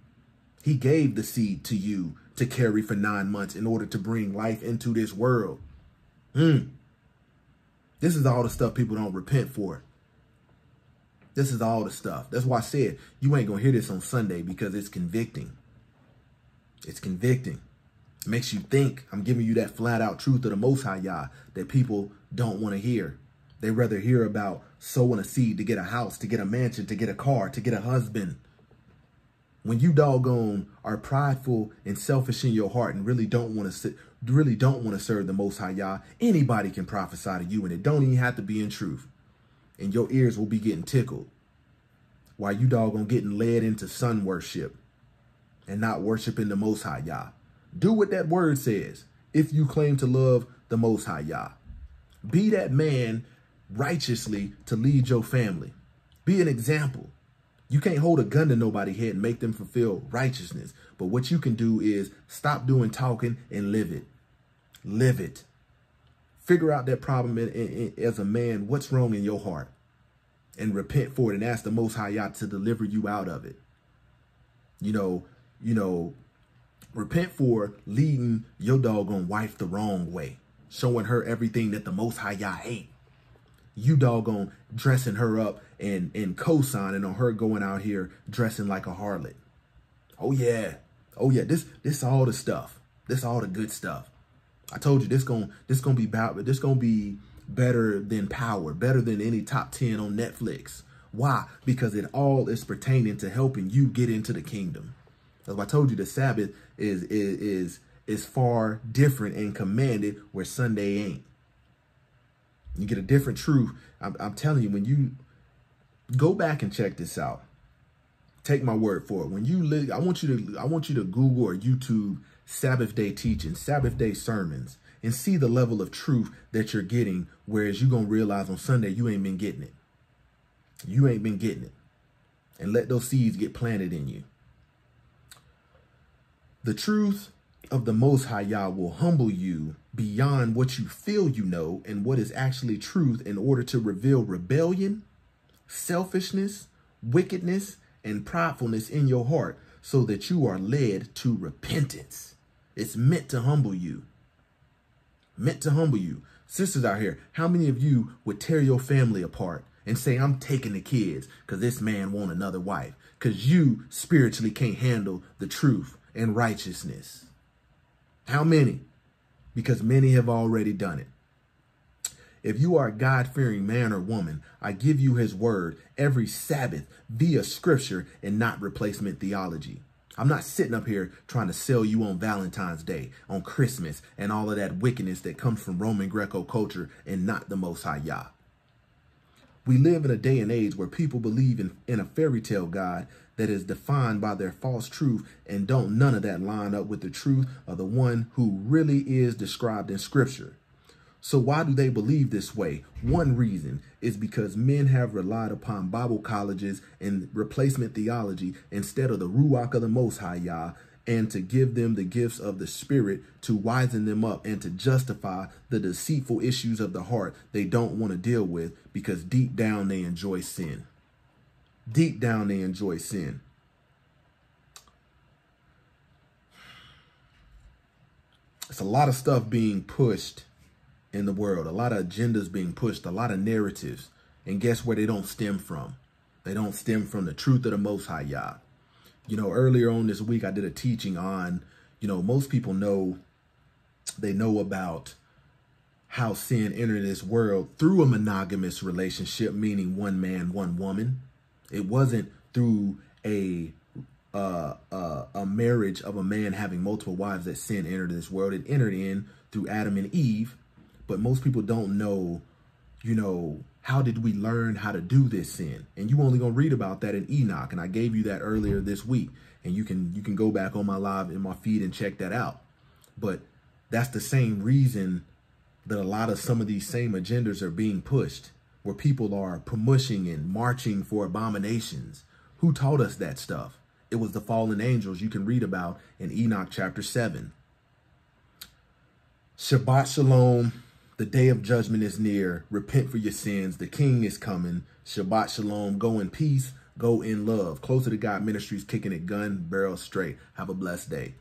Speaker 1: He gave the seed to you to carry for nine months in order to bring life into this world. Hmm. This is all the stuff people don't repent for. This is all the stuff. That's why I said you ain't going to hear this on Sunday because it's convicting. It's convicting. It makes you think. I'm giving you that flat out truth of the Most High Yah that people don't want to hear. They rather hear about sowing a seed to get a house, to get a mansion, to get a car, to get a husband. When you doggone are prideful and selfish in your heart and really don't want to sit, really don't want to serve the Most High Yah, anybody can prophesy to you, and it don't even have to be in truth and your ears will be getting tickled while you doggone getting led into sun worship and not worshiping the Most High Yah. Do what that word says if you claim to love the Most High Yah. Be that man righteously to lead your family. Be an example. You can't hold a gun to nobody's head and make them fulfill righteousness. But what you can do is stop doing talking and live it. Live it. Figure out that problem in, in, in, as a man, what's wrong in your heart, and repent for it and ask the Most High Yah to deliver you out of it. You know, you know, repent for leading your doggone wife the wrong way, showing her everything that the Most High Yah hate. You doggone dressing her up and, and co-signing on her going out here dressing like a harlot. Oh yeah. Oh yeah. This this all the stuff. This all the good stuff. I told you this going this gonna be about this gonna be better than Power, better than any top ten on Netflix. Why? Because it all is pertaining to helping you get into the kingdom. As I told you, the Sabbath is is is is far different and commanded where Sunday ain't. You get a different truth. I'm, I'm telling you, when you go back and check this out, take my word for it. When you live, I want you to I want you to Google or YouTube Sabbath day teaching, Sabbath day sermons, and see the level of truth that you're getting, whereas you're to realize on Sunday you ain't been getting it. You ain't been getting it. And let those seeds get planted in you. The truth of the Most High Yah will humble you beyond what you feel you know and what is actually truth in order to reveal rebellion, selfishness, wickedness, and pridefulness in your heart so that you are led to repentance. It's meant to humble you. Meant to humble you. Sisters out here, how many of you would tear your family apart and say, I'm taking the kids because this man want another wife? Because you spiritually can't handle the truth and righteousness. How many? Because many have already done it. If you are a God-fearing man or woman, I give you his word every Sabbath via scripture and not replacement theology. I'm not sitting up here trying to sell you on Valentine's Day, on Christmas, and all of that wickedness that comes from Roman Greco culture and not the Most High Yah. We live in a day and age where people believe in, in a fairy tale God that is defined by their false truth and don't none of that line up with the truth of the one who really is described in scripture. So why do they believe this way? One reason is because men have relied upon Bible colleges and replacement theology instead of the Ruach of the Most High Yah and to give them the gifts of the Spirit to wisen them up and to justify the deceitful issues of the heart they don't want to deal with because deep down they enjoy sin. Deep down they enjoy sin. It's a lot of stuff being pushed in the world, a lot of agendas being pushed, a lot of narratives. And guess where they don't stem from? They don't stem from the truth of the Most High Yah. You know, earlier on this week, I did a teaching on, you know, most people know, they know about how sin entered this world through a monogamous relationship, meaning one man, one woman. It wasn't through a uh, uh, a marriage of a man having multiple wives that sin entered this world. It entered in through Adam and Eve, but most people don't know, you know, how did we learn how to do this sin? And you only gonna read about that in Enoch, and I gave you that earlier this week, and you can you can go back on my live in my feed and check that out. But that's the same reason that a lot of some of these same agendas are being pushed, where people are promoting and marching for abominations. Who taught us that stuff? It was the fallen angels you can read about in Enoch chapter 7. Shabbat Shalom. The day of judgment is near. Repent for your sins. The king is coming. Shabbat Shalom. Go in peace. Go in love. Closer to God Ministries, kicking it gun barrel straight. Have a blessed day.